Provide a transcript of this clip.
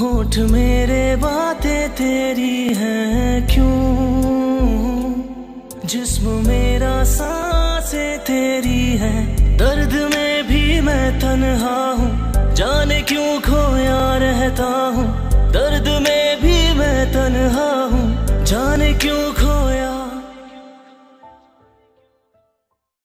होठ मेरे बातें तेरी हैं क्यों? जिस्म मेरा सांसे तेरी है। दर्द में भी मैं तन्हा हूँ। जाने क्यों खोया रहता हूँ? दर्द में भी मैं तन्हा हूँ। जाने क्यों